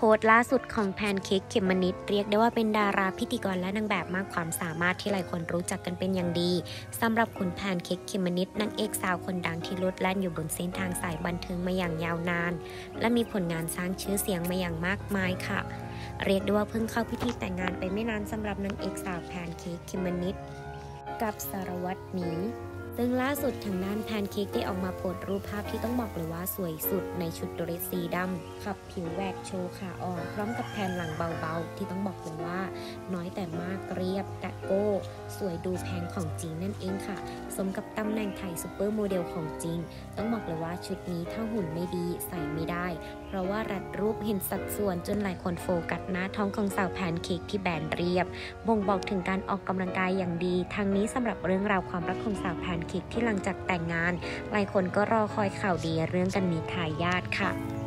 โพสต์ล่าสุดของแพนเค้กเขมนิจเรียกได้ว่าเป็นดาราพิธีกรและนางแบบมากความสามารถที่หลายคนรู้จักกันเป็นอย่างดีสำหรับคุณแพนเค้กเขมนิจนางเอกสาวคนดังที่โลดแล่นอยู่บนเส้นทางสายบันเทิงมาอย่างยาวนาน และมีผลงานสร้างชื่อเสียงมาอย่างมากมายค่ะ เรียกได้ว่าเพิ่งเข้าพิธีแต่งงานไปไม่นานสำหรับนางเอกสาวแพนเค้กเขมนิจกับสารวัตรหมี ซึ่งล่าสุดทางด้านแพนเค้กได้ออกมาโพสต์รูปภาพที่ต้องบอกเลยว่าสวยสุดในชุดเดรสสีดำขับผิวแหวกโชว์ขาอ่อน พร้อมกับแผ่นหลังเบาๆ ที่ต้องบอกเลยว่า น้อยแต่มากเรียบแต่โก้ สวยดูแพงของจริงนั่นเองค่ะ สมกับตำแหน่งไทยซูเปอร์โมเดลของจริง ต้องบอกเลยว่าชุดนี้ถ้าหุ่นไม่ดีใส่ไม่ได้ เพราะว่ารัดรูปเห็นสัดส่วนจนหลายคนโฟกัสหน้าท้องของสาวแพนเค้กที่แบนเรียบ บ่งบอกถึงการออกกำลังกายอย่างดี ทั้งนี้สำหรับเรื่องราวความรักของสาวแพนเค้กที่หลังจากแต่งงาน หลายคนก็รอคอยข่าวดีเรื่องการมีทายาทค่ะ